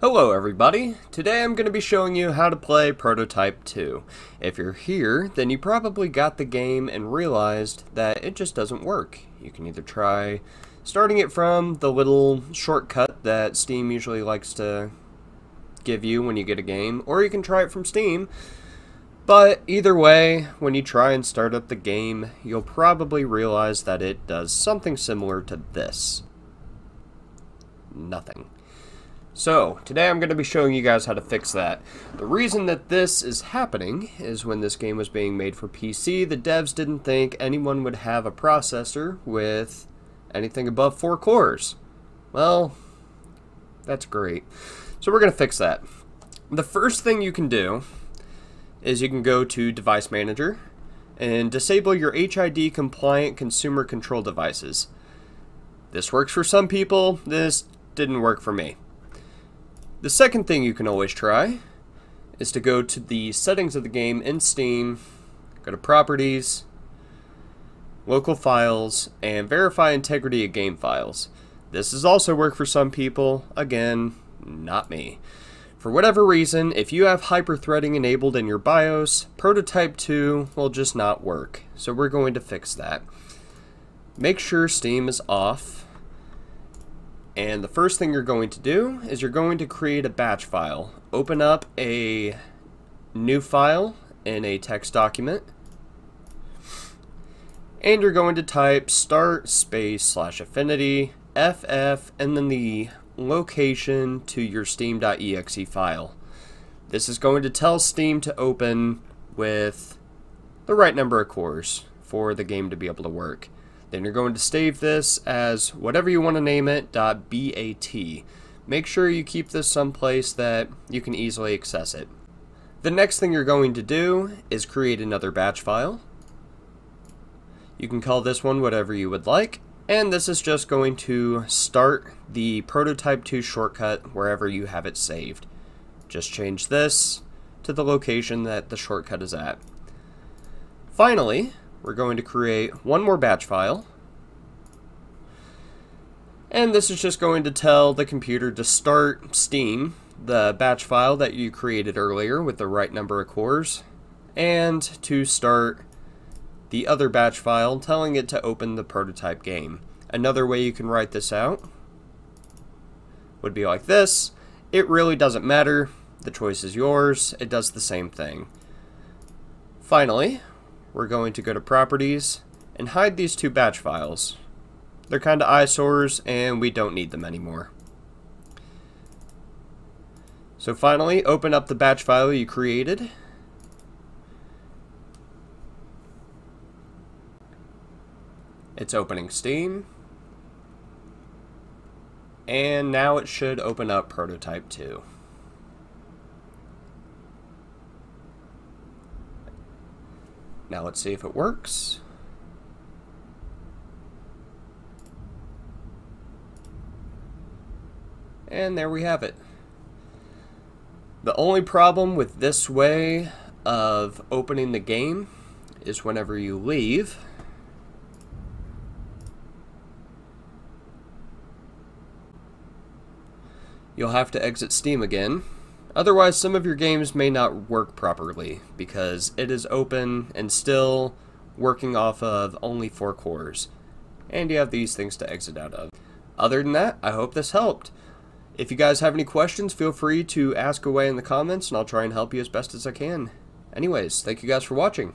Hello everybody! Today I'm going to be showing you how to play Prototype 2. If you're here, then you probably got the game and realized that it just doesn't work. You can either try starting it from the little shortcut that Steam usually likes to give you when you get a game, or you can try it from Steam. But either way, when you try and start up the game, you'll probably realize that it does something similar to this. Nothing. So, today I'm going to be showing you guys how to fix that. The reason that this is happening is when this game was being made for PC, the devs didn't think anyone would have a processor with anything above 4 cores. Well, that's great. So we're going to fix that. The first thing you can do is you can go to Device Manager and disable your HID compliant consumer control devices. This works for some people, this didn't work for me. The second thing you can always try is to go to the settings of the game in Steam, go to Properties, Local Files, and Verify Integrity of Game Files. This does also work for some people, again, not me. For whatever reason, if you have hyperthreading enabled in your BIOS, Prototype 2 will just not work, so we're going to fix that. Make sure Steam is off and the first thing you're going to do is you're going to create a batch file. Open up a new file in a text document. And you're going to type start space slash affinity ff and then the location to your steam.exe file. This is going to tell Steam to open with the right number of cores for the game to be able to work. Then you're going to save this as whatever you want to name it, .bat. Make sure you keep this someplace that you can easily access it. The next thing you're going to do is create another batch file. You can call this one whatever you would like, and this is just going to start the Prototype 2 shortcut wherever you have it saved. Just change this to the location that the shortcut is at. Finally, we're going to create one more batch file. And this is just going to tell the computer to start Steam, the batch file that you created earlier with the right number of cores, and to start the other batch file, telling it to open the prototype game. Another way you can write this out would be like this. It really doesn't matter. The choice is yours. It does the same thing. Finally, we're going to go to properties and hide these two batch files. They're kind of eyesores and we don't need them anymore. So finally, open up the batch file you created. It's opening Steam. And now it should open up Prototype 2. Now let's see if it works. And there we have it. The only problem with this way of opening the game is whenever you leave, you'll have to exit Steam again Otherwise, some of your games may not work properly because it is open and still working off of only four cores. And you have these things to exit out of. Other than that, I hope this helped. If you guys have any questions, feel free to ask away in the comments and I'll try and help you as best as I can. Anyways, thank you guys for watching.